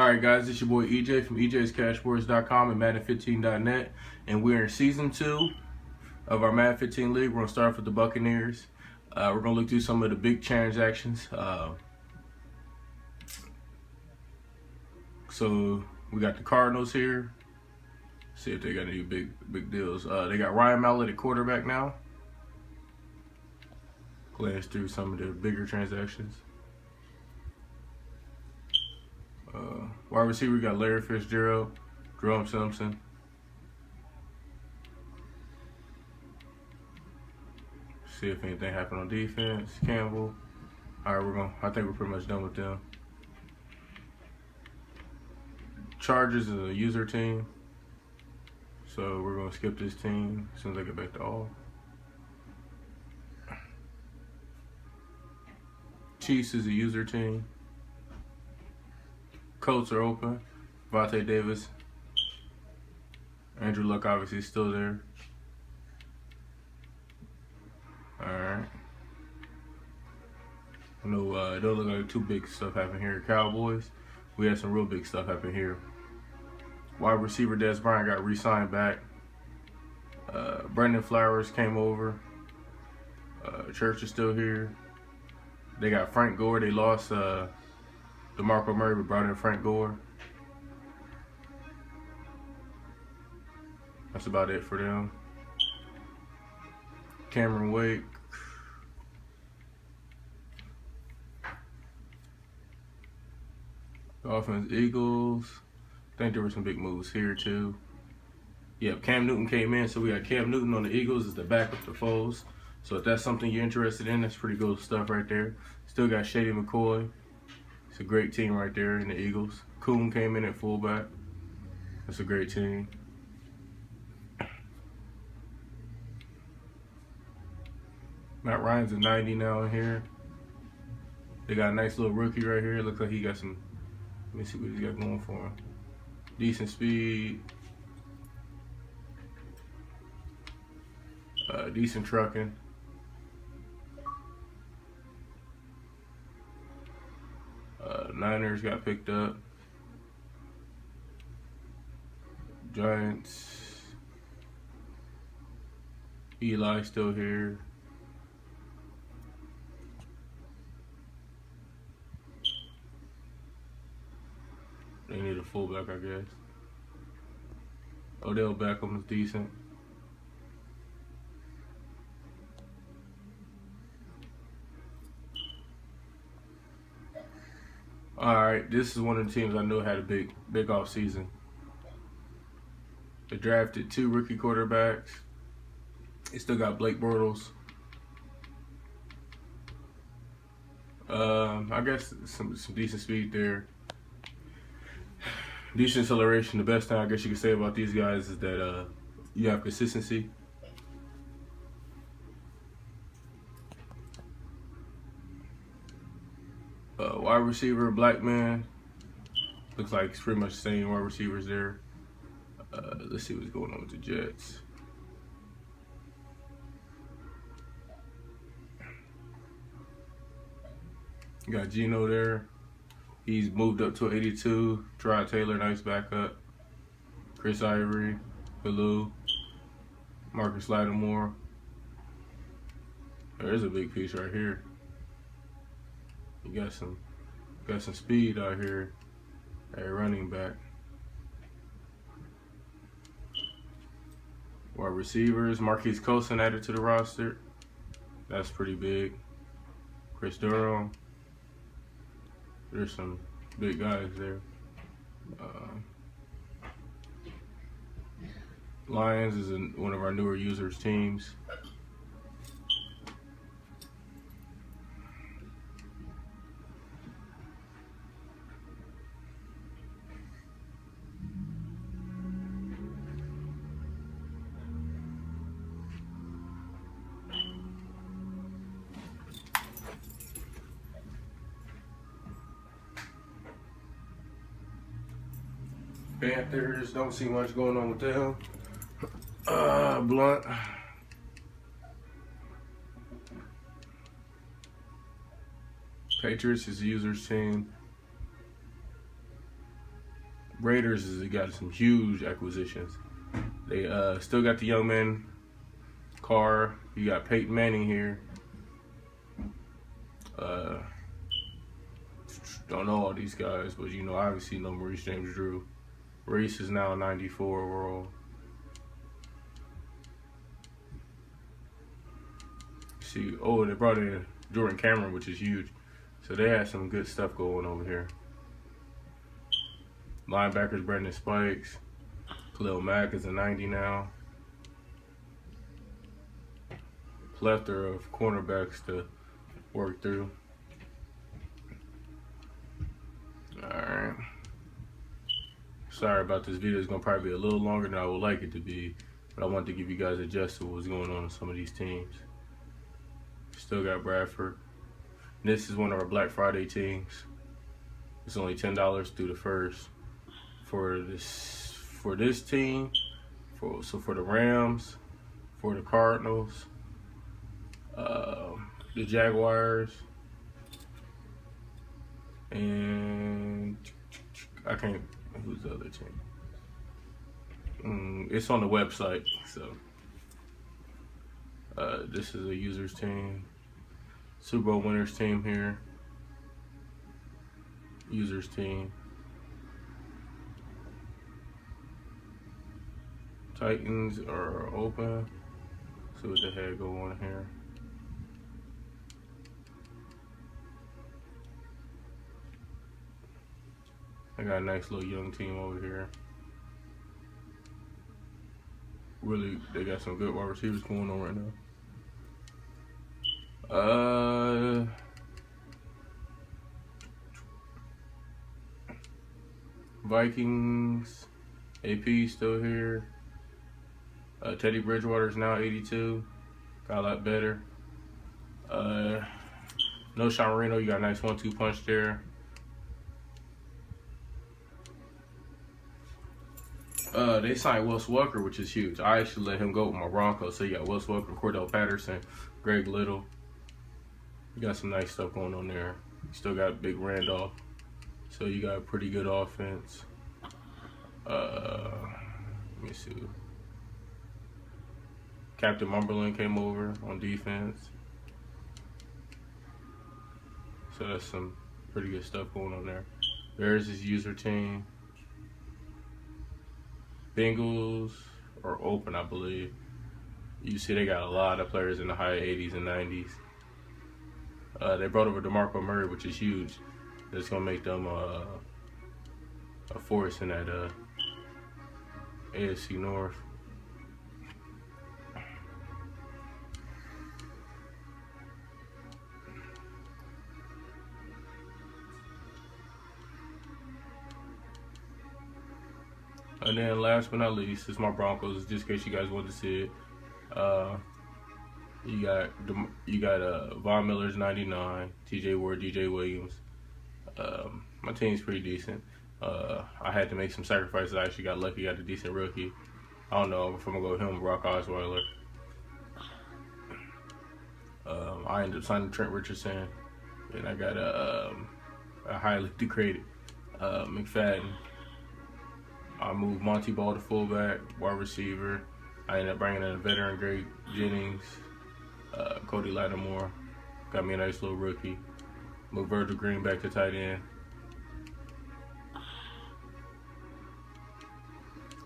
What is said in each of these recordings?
All right, guys, it's your boy EJ from EJ'sCashSports.com and Madden15.net, and we're in season two of our Madden 15 League. We're gonna start off with the Buccaneers. Uh, we're gonna look through some of the big transactions. Uh, so we got the Cardinals here. See if they got any big big deals. Uh, they got Ryan Mallett at quarterback now. Glance through some of the bigger transactions. Uh, wide receiver, we got Larry Fitzgerald, Jerome Simpson. See if anything happened on defense. Campbell. All right, we're going. I think we're pretty much done with them. Chargers is a user team, so we're gonna skip this team as soon as I get back to all. Chiefs is a user team. Colts are open. Vontae Davis. Andrew Luck obviously still there. Alright. No, uh, don't look like too big stuff happening here. Cowboys, we had some real big stuff happen here. Wide receiver Dez Bryant got re-signed back. Uh, Brandon Flowers came over. Uh, Church is still here. They got Frank Gore. They lost uh, DeMarco Murray, but brought in Frank Gore. That's about it for them. Cameron Wake. Dolphins, Eagles. I think there were some big moves here too. Yeah, Cam Newton came in, so we got Cam Newton on the Eagles as the backup to Foles. So if that's something you're interested in, that's pretty good stuff right there. Still got Shady McCoy. A great team right there in the Eagles. Kuhn came in at fullback. That's a great team. Matt Ryan's a 90 now in here. They got a nice little rookie right here. Looks like he got some. Let me see what he's got going for him. Decent speed. Uh, decent trucking. Niners got picked up. Giants. Eli still here. They need a fullback, I guess. Odell Beckham is decent. All right, this is one of the teams I know had a big, big off season. They drafted two rookie quarterbacks. They still got Blake Bortles. Um, I guess some some decent speed there. Decent acceleration. The best thing I guess you could say about these guys is that uh, you have consistency. Uh, wide receiver, Blackmon. Looks like it's pretty much the same wide receivers there. Uh, let's see what's going on with the Jets. Got Geno there. He's moved up to 82. Tyrod Taylor, nice backup. Chris Ivory, Baloo, Marcus Lattimore. There's a big piece right here. You got some got some speed out here at running back. Wide receivers, Marquise Colston added to the roster. That's pretty big. Chris Durham. There's some big guys there. Uh, Lions is in one of our newer users teams. Panthers, don't see much going on with them. Uh, Blunt. Patriots is user's team. Raiders has got some huge acquisitions. They uh, still got the young man Carr. You got Peyton Manning here. Uh, don't know all these guys, but you know, obviously know Maurice James Drew. Reese is now 94 overall. See, oh, they brought in Jordan Cameron, which is huge. So they have some good stuff going over here. Linebackers, Brandon Spikes. Khalil Mack is a 90 now. Plethora of cornerbacks to work through. Alright. Sorry about this video. It's going to probably be a little longer than I would like it to be. But I want to give you guys a gist of what's going on in some of these teams. Still got Bradford. This is one of our Black Friday teams. It's only $10 through the first for this for this team. For so for the Rams, for the Cardinals, uh, the Jaguars, and I can't. Who's the other team? Mm, it's on the website, so uh, this is a users team. Super Bowl winners team here. Users team. Titans are open. See what the heck go on here. I got a nice little young team over here. Really, they got some good wide receivers going on right now. Uh, Vikings, AP still here. Uh, Teddy Bridgewater is now 82. Got a lot better. Uh, no Sean Marino, you got a nice one-two punch there. Uh, they signed Wes Welker, which is huge. I actually let him go with my Broncos. So you got Wes Welker, Cordarrelle Patterson, Greg Little. You got some nice stuff going on there. You still got Big Randolph. So you got a pretty good offense. Uh, let me see. Captain Mumberland came over on defense. So that's some pretty good stuff going on there. There's his user team. Bengals are open, I believe. You see they got a lot of players in the high 80s and 90s. Uh, they brought over DeMarco Murray, which is huge. That's going to make them uh, a force in that uh, AFC North. And then last but not least, is my Broncos. Just in case you guys want to see it. Uh, you got you got uh, Von Miller's 99, T.J. Ward, D.J. Williams. Um, my team's pretty decent. Uh, I had to make some sacrifices. I actually got lucky, got a decent rookie. I don't know if I'm gonna go with him, Brock Osweiler. Um, I ended up signing Trent Richardson, and I got a, um, a highly degraded uh, McFadden. I moved Montee Ball to fullback, wide receiver. I ended up bringing in a veteran Greg Jennings, uh, Cody Latimer. Got me a nice little rookie. Moved Virgil Green back to tight end.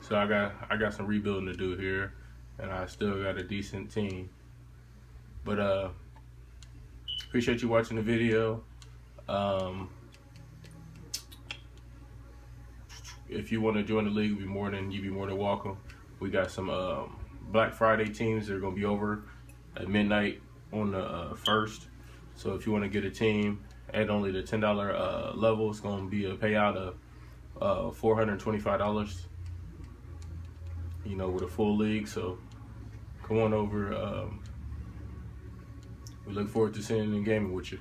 So I got I got some rebuilding to do here, and I still got a decent team. But uh, appreciate you watching the video. Um, if you want to join the league, be more than you'd be more than welcome. We got some um, Black Friday teams that are gonna be over at midnight on the uh, first. So if you want to get a team at only the ten dollar uh, level, it's gonna be a payout of uh, four hundred twenty five dollars. You know, with a full league. So come on over. Um, we look forward to seeing in gaming with you.